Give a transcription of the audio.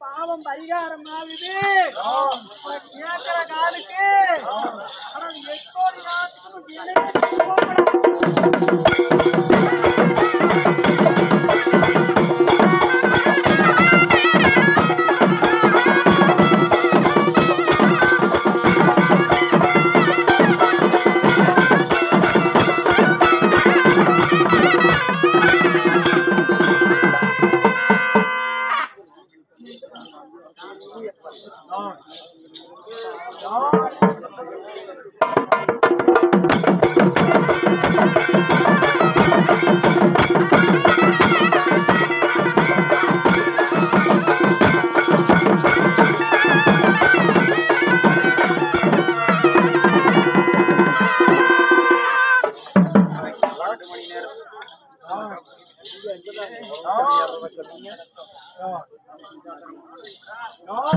பாவம் பரிகாரம் ஆகுது கேட்கிற காலுக்கு ஆனால் எப்போது நாட்டுக்கும் Nós. Nós. Đó. Đó.